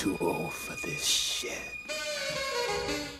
too old for this.